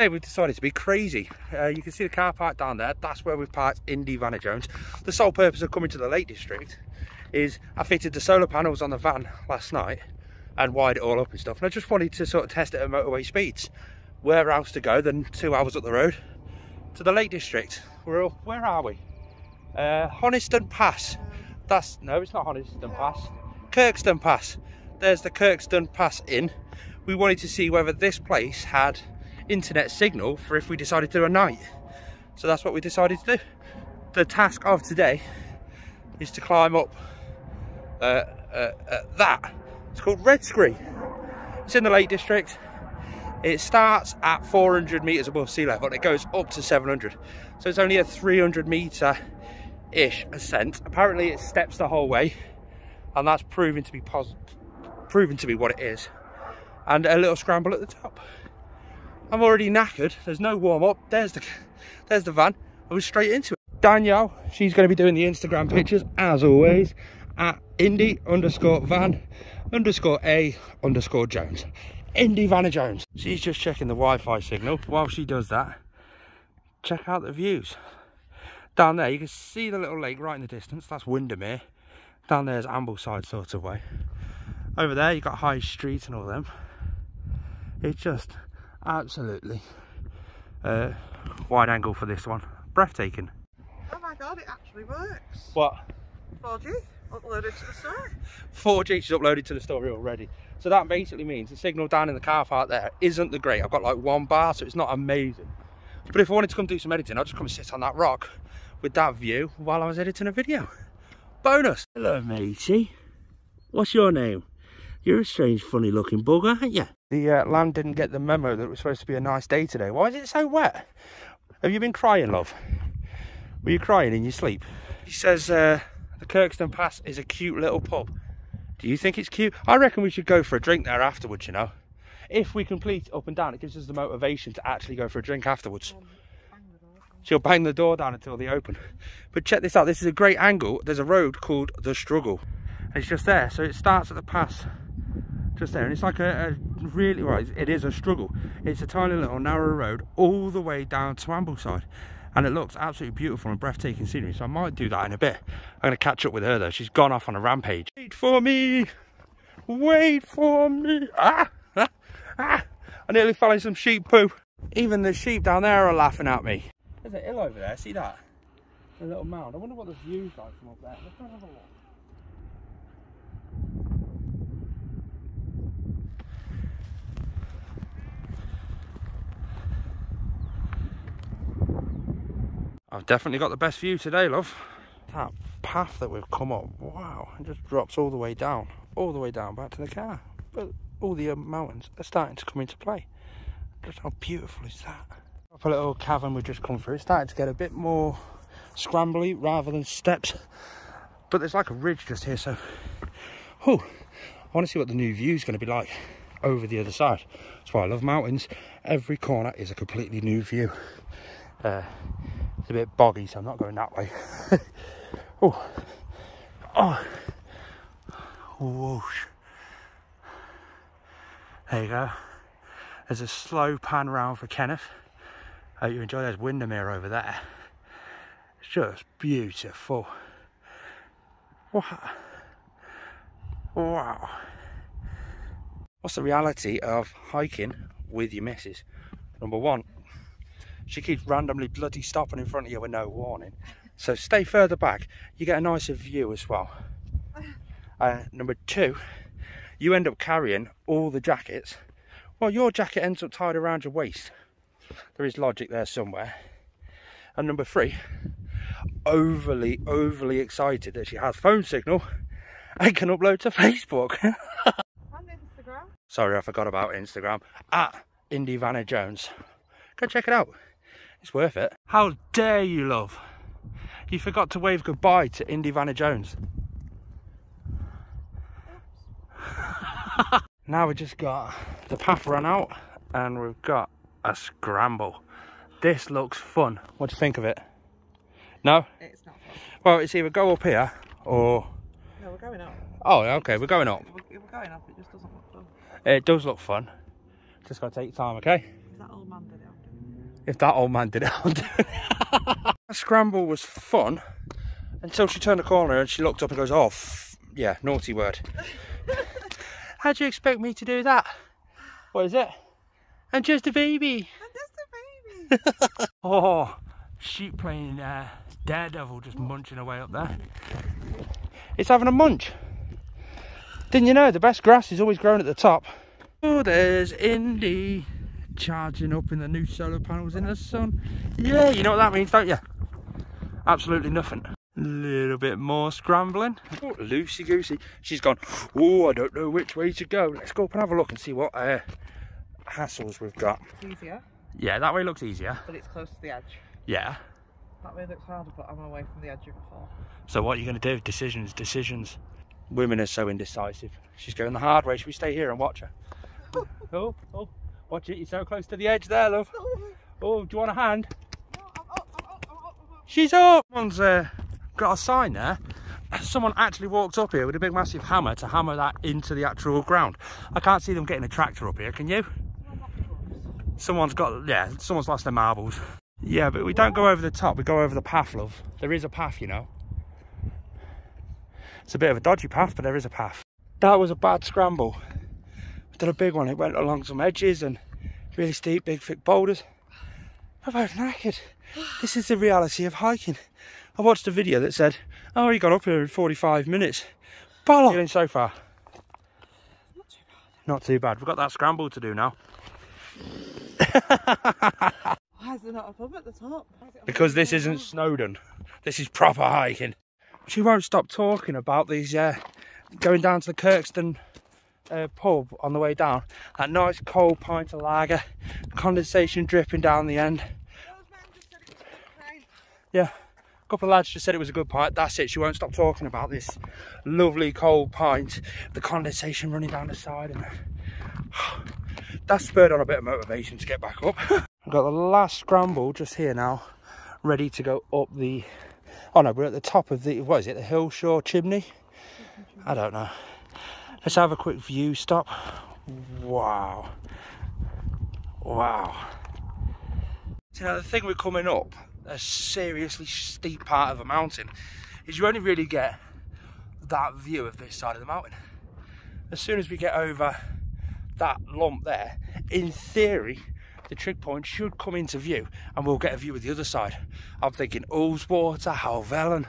Hey, we've decided to be crazy. Uh, you can see the car park down there. That's where we've parked Indy Vanna Jones. The sole purpose of coming to the Lake District is I fitted the solar panels on the van last night and wired it all up and stuff. And I just wanted to sort of test it at motorway speeds. Where else to go than two hours up the road to the Lake District. We're all, where are we? Uh, Honister Pass. That's, no, it's not Honister Pass. Kirkstone Pass. There's the Kirkstone Pass Inn. We wanted to see whether this place had internet signal for if we decided to do a night. So that's what we decided to do. The task of today is to climb up uh, uh, uh, that. It's called Red Scree. It's in the Lake District. It starts at 400 meters above sea level and it goes up to 700. So it's only a 300 meter ish ascent. Apparently it steps the whole way and that's proven to be proven to be what it is. And a little scramble at the top. I'm already knackered. There's no warm up. There's the, there's the van. I was straight into it. Danielle, she's going to be doing the Instagram pictures as always at Indy underscore van underscore A underscore Jones. Indy Vanna Jones. She's just checking the Wi-Fi signal. While she does that, check out the views. Down there, you can see the little lake right in the distance. That's Windermere. Down there's Ambleside sort of way. Over there, you've got High Street and all them. It's just absolutely. Uh, wide angle for this one. Breathtaking. Oh my god it actually works. What? 4g uploaded to the story 4g is uploaded to the story already. So that basically means the signal down in the car park there isn't the great. I've got like one bar so it's not amazing. But if i wanted to come do some editing i'll just come and sit on that rock with that view while i was editing a video. Bonus! Hello matey. What's your name? You're a strange funny looking bugger aren't you the uh, land didn't get the memo that it was supposed to be a nice day today. Why is it so wet? Have you been crying, love? Were you crying in your sleep? He says uh, the Kirkstone Pass is a cute little pub. Do you think it's cute? I reckon we should go for a drink there afterwards, you know. If we complete up and down, it gives us the motivation to actually go for a drink afterwards. She'll bang the door down until they open. But check this out, this is a great angle. There's a road called The Struggle. It's just there, so it starts at the pass just there and it's like a, a really right it is a struggle. It's a tiny little narrow road all the way down to ambleside and it looks absolutely beautiful and breathtaking scenery so i might do that in a bit. I'm to catch up with her though. She's gone off on a rampage. Wait for me! Wait for me! Ah, ah, ah. i nearly fell in some sheep poo. Even the sheep down there are laughing at me. There's a hill over there see that? A little mound. I wonder what the view's like from up there let's have a look I've definitely got the best view today, love. That path that we've come up, wow, it just drops all the way down, all the way down back to the car. But all the uh, mountains are starting to come into play. Just how beautiful is that? Up a little cavern we've just come through, it's starting to get a bit more scrambly rather than steps. But there's like a ridge just here, so, oh, I want to see what the new view is going to be like over the other side. That's why I love mountains. Every corner is a completely new view. Uh, it's a bit boggy, so I'm not going that way. oh, oh, whoosh. There you go. There's a slow pan round for Kenneth. Hope you enjoy. There's Windermere over there. It's just beautiful. Wow. Wow. What's the reality of hiking with your missus? Number one, she keeps randomly bloody stopping in front of you with no warning. So stay further back, you get a nicer view as well. Uh, number two, you end up carrying all the jackets. Well, your jacket ends up tied around your waist. There is logic there somewhere. And number three, overly, overly excited that she has phone signal and can upload to Facebook. And Instagram. Sorry, I forgot about Instagram. At Indy Vanna Jones. Go check it out. It's worth it. How dare you, love? You forgot to wave goodbye to Indy Vanna Jones. now we just got the path run out and we've got a scramble. This looks fun. What do you think of it? No? It's not fun. Well, it's either go up here or... No, we're going up. Oh, okay, we're going up. We're, going up, it just doesn't look fun. It does look fun. Just gotta take your time, okay? Is that old man video? If that old man did it, I'll do it. A scramble was fun until she turned the corner and she looked up and goes, oh, f yeah, naughty word. How do you expect me to do that? What is it? I'm just a baby. I'm just a baby. Oh, sheep playing uh, Daredevil just munching away up there. It's having a munch. Didn't you know the best grass is always grown at the top? Oh, there's Indy charging up in the new solar panels in the sun. Yeah, you know what that means, don't you? Absolutely nothing. A little bit more scrambling. Oh, loosey goosey. She's gone, oh, I don't know which way to go. Let's go up and have a look and see what uh, hassles we've got. It's easier, Yeah, that way looks easier. but it's close to the edge. Yeah. That way looks harder, but I'm away from the edge of the fall. So what are you going to do? Decisions, decisions. Women are so indecisive. She's going the hard way. Should we stay here and watch her? oh, oh, watch it. You're so close to the edge there, love. Oh, do you want a hand? She's up. Someone's uh, got a sign there. Someone actually walked up here with a big massive hammer to hammer that into the actual ground. I can't see them getting a tractor up here, can you? Someone's got, yeah, someone's lost their marbles. Yeah, but we don't go over the top, we go over the path, love. There is a path, you know. It's a bit of a dodgy path, but there is a path. That was a bad scramble. Did a big one. It went along some edges and really steep, big, thick boulders. I'm about knackered. This is the reality of hiking. I watched a video that said, oh, he got up here in 45 minutes. Bollock. Feeling so far? Not too bad. Not too bad. We've got that scramble to do now. Why is there not a pub at the top? Why is it because this isn't? Snowdon. This is proper hiking. She won't stop talking about these, uh, going down to the Kirkstone uh, pub on the way down. That nice cold pint of lager, condensation dripping down the end. Yeah, a couple of lads just said it was a good pint. That's it. She won't stop talking about this lovely cold pint, the condensation running down the side, and that spurred on a bit of motivation to get back up. I've got the last scramble just here now, ready to go up the. Oh no, we're at the top of the. What is it? The Hillshore chimney? I don't know. Let's have a quick view stop. Wow. Wow. So now the thing we're coming up, a seriously steep part of a mountain, is you only really get that view of this side of the mountain. As soon as we get over that lump there, in theory, the trig point should come into view and we'll get a view of the other side. I'm thinking Ullswater, Helvellyn.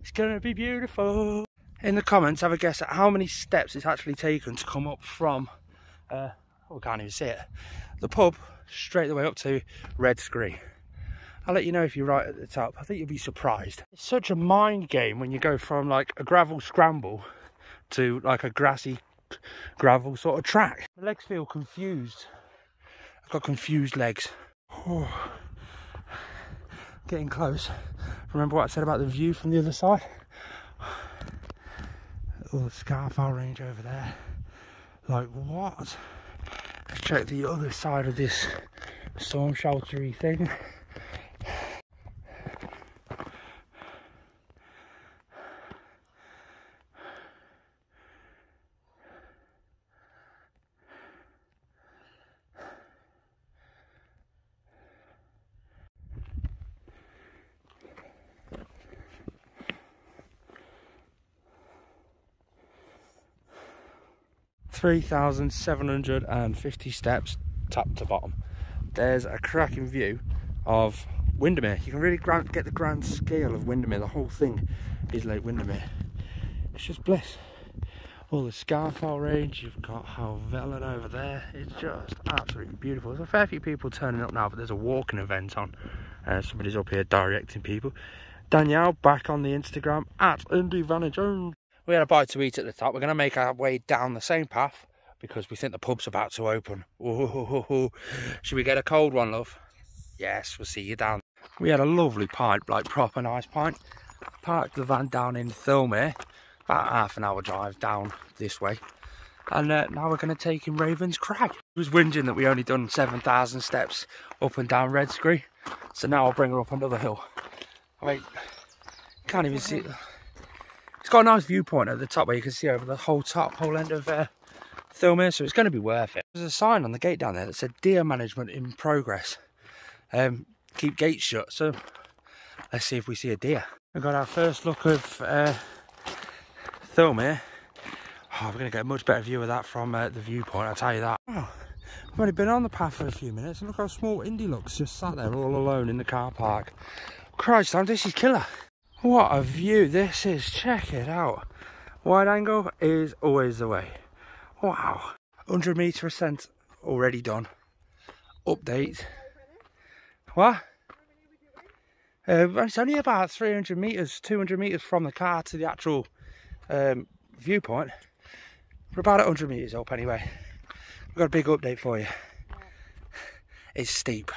It's gonna be beautiful. In the comments, have a guess at how many steps it's actually taken to come up from, uh, oh, we can't even see it, the pub straight the way up to Red Scree. I'll let you know if you're right at the top. I think you'll be surprised. It's such a mind game when you go from like a gravel scramble to like a grassy gravel sort of track. My legs feel confused. I've got confused legs. Oh. Getting close. Remember what I said about the view from the other side? Oh, the range over there. Like what? Let's check the other side of this storm sheltery thing. Three thousand seven hundred and fifty steps, top to bottom. There's a cracking view of Windermere. You can really grand, get the grand scale of Windermere. The whole thing is Lake Windermere. It's just bliss. All the Scafell range, you've got Helvellyn over there. It's just absolutely beautiful. There's a fair few people turning up now, but there's a walking event on. Uh, somebody's up here directing people. Danielle back on the Instagram at Indy Vanna Jones. We had a bite to eat at the top. We're going to make our way down the same path because we think the pub's about to open. Ooh, should we get a cold one, love? Yes, we'll see you down. We had a lovely pint, like proper nice pint. Parked the van down in Thirlmere, about half an hour drive down this way. And uh, now we're going to take in Ravens Crag. It was whinging that we only done 7,000 steps up and down Red Scree. So now I'll bring her up another hill. I mean, can't even see it. It's got a nice viewpoint at the top where you can see over the whole top, whole end of uh, Thirlmere, so it's going to be worth it. There's a sign on the gate down there that said deer management in progress. um, keep gates shut. So let's see if we see a deer. We've got our first look of uh, Thirlmere. Oh, we're going to get a much better view of that from uh, the viewpoint, I'll tell you that. Oh, I've only been on the path for a few minutes and look how small Indy looks, just sat there all alone in the car park. Christ, Sam, this is killer. What a view this is, check it out. Wide angle is always the way. Wow. 100 metre ascent already done. Update. What? Uh, it's only about 300 metres, 200 metres from the car to the actual um, viewpoint. We're about 100 metres up anyway. We've got a big update for you. It's steep.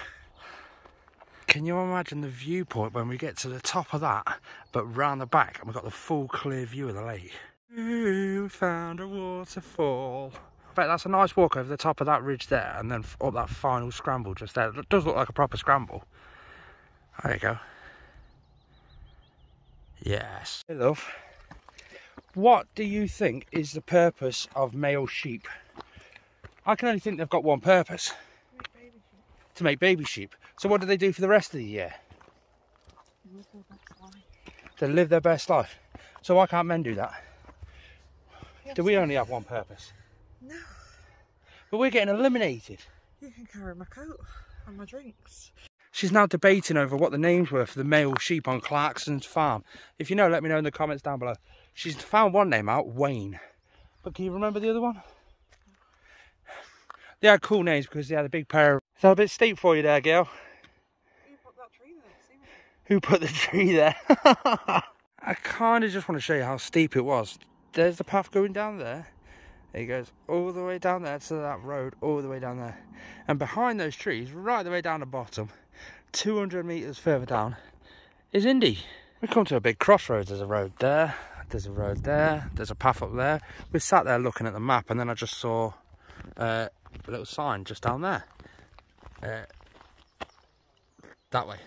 Can you imagine the viewpoint when we get to the top of that, but round the back and we've got the full clear view of the lake? Ooh, found a waterfall. Bet that's a nice walk over the top of that ridge there and then up that final scramble just there. It does look like a proper scramble. There you go. Yes. Hey love, what do you think is the purpose of male sheep? I can only think they've got one purpose. To make baby sheep. So what do they do for the rest of the year? To live their best life. So why can't men do that? Do we only have one purpose? No, But we're getting eliminated. you can carry my coat and my drinks. She's now debating over what the names were for the male sheep on Clarkson's farm. If you know, let me know in the comments down below. She's found one name out, Wayne. But can you remember the other one? They had cool names because they had a big pair of... Is that a bit steep for you there, girl? You put that tree there, see what Who put the tree there? I kind of just want to show you how steep it was. There's the path going down there. It goes all the way down there to that road, all the way down there. And behind those trees, right the way down the bottom, 200 metres further down, is Indy. We come to a big crossroads. There's a road there, there's a road there, there's a path up there. We sat there looking at the map and then I just saw uh, a little sign just down there. Uh, that way.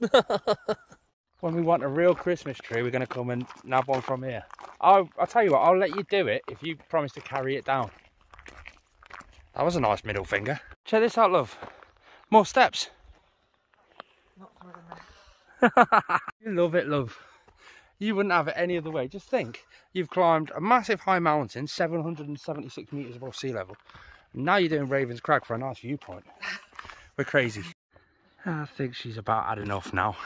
when we want a real Christmas tree, we're going to come and nab one from here. I'll, I'll tell you what, I'll let you do it if you promise to carry it down. That was a nice middle finger. Check this out, love. More steps. not through the net. You love it, love. You wouldn't have it any other way. Just think, you've climbed a massive high mountain, 776 metres above sea level. Now you're doing Ravens Crag for a nice viewpoint. We're crazy. I think she's about had enough now.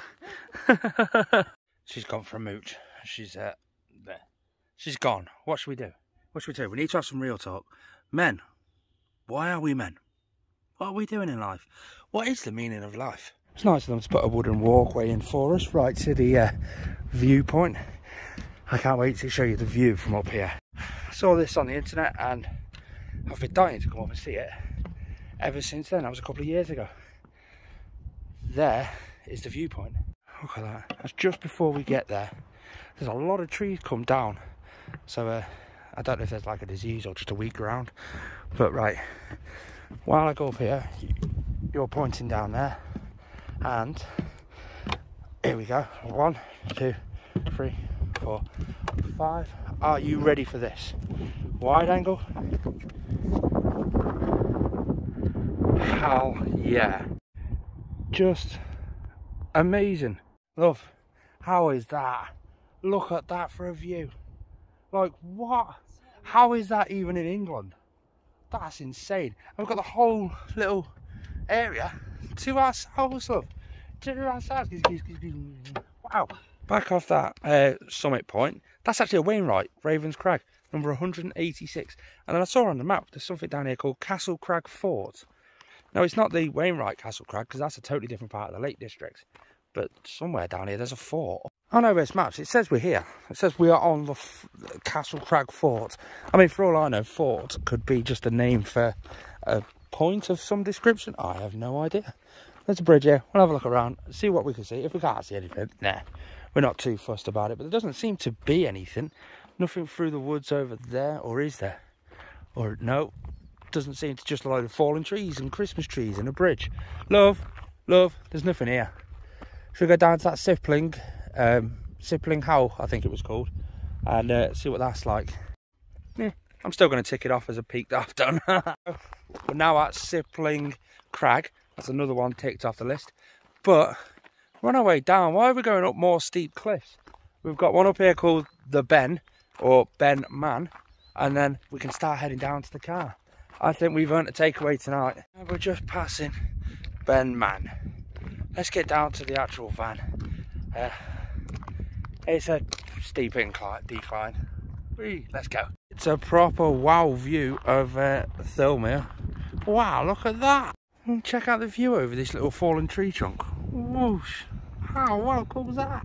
she's gone for a mooch. She's uh, there. She's gone. What should we do? What should we do? We need to have some real talk. Men, why are we men? What are we doing in life? What is the meaning of life? It's nice of them to put a wooden walkway in for us, right to the uh, viewpoint. I can't wait to show you the view from up here. I saw this on the internet and I've been dying to come up and see it ever since then. That was a couple of years ago. There is the viewpoint. Look at that. That's just before we get there. There's a lot of trees come down. So uh, I don't know if there's like a disease or just a weak ground. But right, while I go up here, you're pointing down there. And here we go. One, two, three, four, five. Are you ready for this? Wide angle. Hell yeah. Just amazing. Love, how is that? Look at that for a view. Like, what? How is that even in England? That's insane. We've got the whole little area to ourselves, love. To ourselves. Wow. Back off that uh, summit point. That's actually a Wainwright, Ravens Crag, number 186. And then I saw on the map there's something down here called Castle Crag Fort. Now, it's not the Wainwright Castle Crag because that's a totally different part of the Lake District. But somewhere down here there's a fort. I know where's maps. It says we're here. It says we are on the Castle Crag Fort. I mean, for all I know, fort could be just a name for a point of some description. I have no idea. There's a bridge here. We'll have a look around, see what we can see. If we can't see anything, nah, we're not too fussed about it. But there doesn't seem to be anything. Nothing through the woods over there, or is there? Or no, doesn't seem to just a load of fallen trees and Christmas trees and a bridge. Love, love, there's nothing here. Should we go down to that Sipling, um, Sipling Howe, I think it was called, and uh, see what that's like. Yeah, I'm still going to tick it off as a peak that I've done. We're now at Sipling Crag. That's another one ticked off the list. But we're on our way down. Why are we going up more steep cliffs? We've got one up here called the Ben or Ben Man, and then we can start heading down to the car. I think we've earned a takeaway tonight. We're just passing Ben Man. Let's get down to the actual van. Uh, it's a steep incline, decline. Whee, let's go. It's a proper wow view of uh, Thirlmere. Wow, look at that. And check out the view over this little fallen tree trunk. Whoosh. How well cool was that?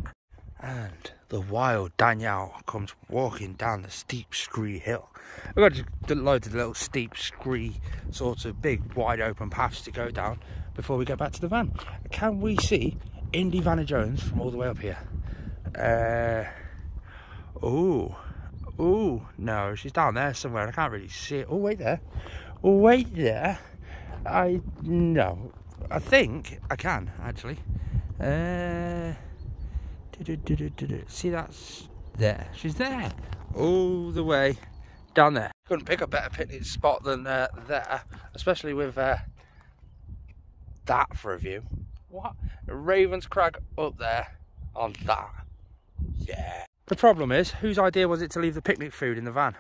And the wild Danielle comes walking down the steep scree hill. We've got loads of little steep scree, sort of big wide open paths to go down before we get back to the van. Can we see Indy Vanna Jones from all the way up here? Uh, oh, oh, no, she's down there somewhere. I can't really see it. Oh, wait there. Oh, wait there. I, no, I think I can actually. Uh, see that's there. She's there. All the way down there. Couldn't pick a better picnic spot than uh, there, especially with uh, that for a view. What? Ravens Crag up there on that. Yeah. The problem is, whose idea was it to leave the picnic food in the van?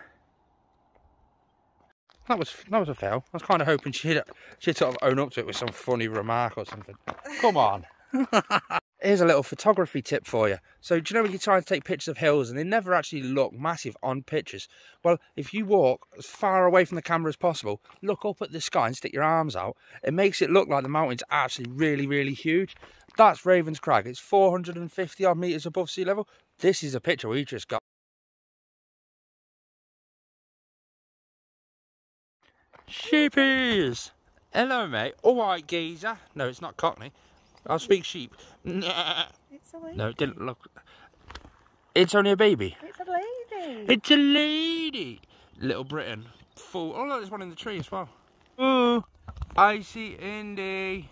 That was that was a fail. I was kind of hoping she'd she'd sort of own up to it with some funny remark or something. Come on. Here's a little photography tip for you. So do you know when you try to take pictures of hills and they never actually look massive on pictures? Well, if you walk as far away from the camera as possible, look up at the sky and stick your arms out, it makes it look like the mountain's actually really, really huge. That's Ravens Crag. It's 450 odd metres above sea level. This is a picture we just got. Sheepies! Hello, mate. All right, geezer. No, it's not Cockney. I'll speak sheep. It's a lady. No, it didn't look. It's only a baby. It's a lady. It's a lady. Little Britain. Full. Oh, look, there's one in the tree as well. Oh, I see Indy.